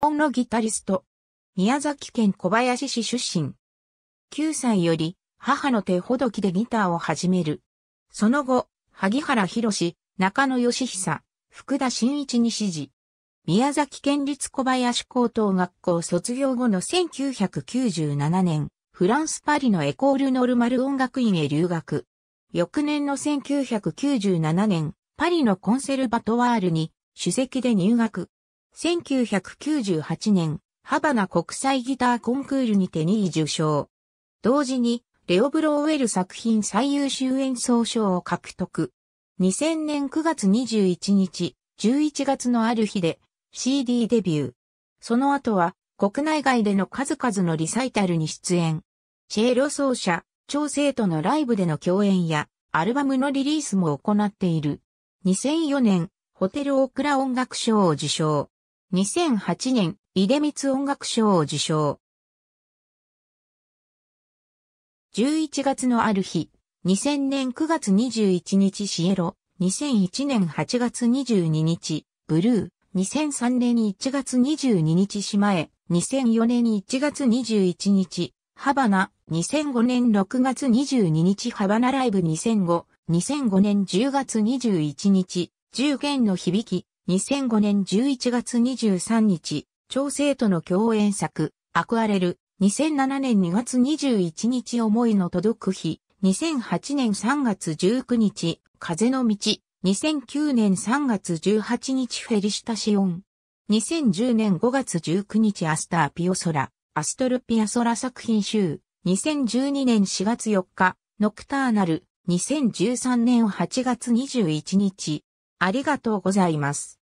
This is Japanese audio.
本のギタリスト。宮崎県小林市出身。9歳より母の手ほどきでギターを始める。その後、萩原博士、中野義久、福田新一に指示。宮崎県立小林高等学校卒業後の1997年、フランスパリのエコールノルマル音楽院へ留学。翌年の1997年、パリのコンセルバトワールに首席で入学。1998年、ハバナ国際ギターコンクールにて2位受賞。同時に、レオ・ブローウェル作品最優秀演奏賞を獲得。2000年9月21日、11月のある日で CD デビュー。その後は国内外での数々のリサイタルに出演。チェーロ奏者、超生徒のライブでの共演やアルバムのリリースも行っている。2004年、ホテルオークラ音楽賞を受賞。2008年、出光音楽賞を受賞。11月のある日、2000年9月21日シエロ、2001年8月22日、ブルー、2003年1月22日島へ、2004年1月21日、ハバナ、2005年6月22日ハバナライブ。2005、2005年10月21日、10弦の響き、2005年11月23日、超生徒の共演作、アクアレル、2007年2月21日思いの届く日、2008年3月19日、風の道、2009年3月18日フェリシタシオン。2010年5月19日アスターピオソラ、アストルピアソラ作品集。2012年4月4日、ノクターナル。2013年8月21日。ありがとうございます。